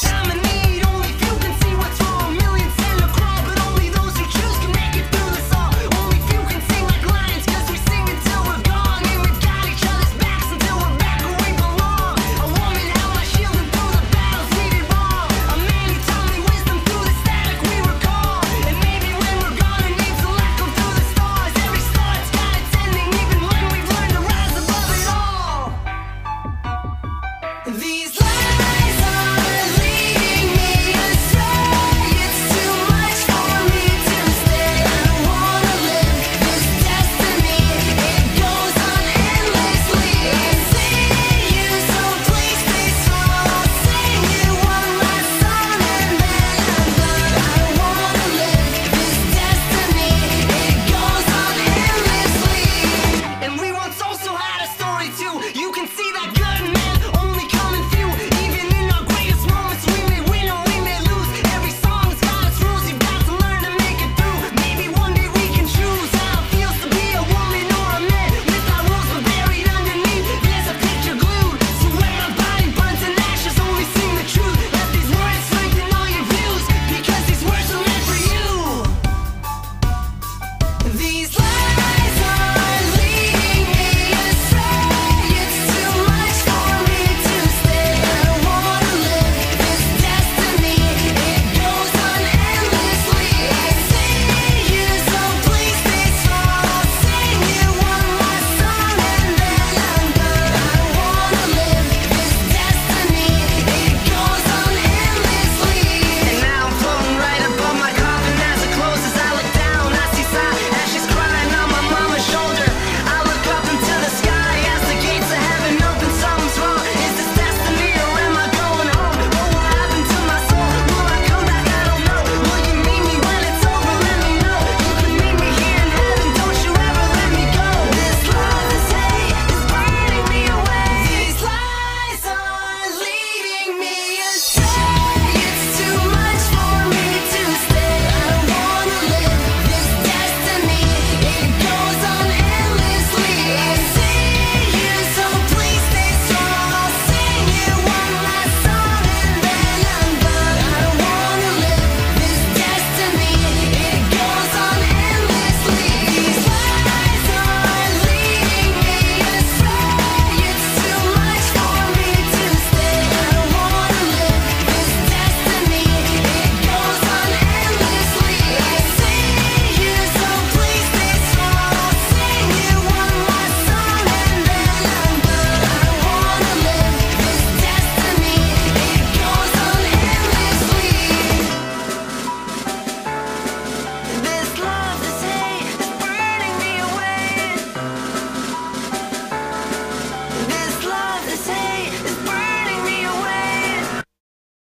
time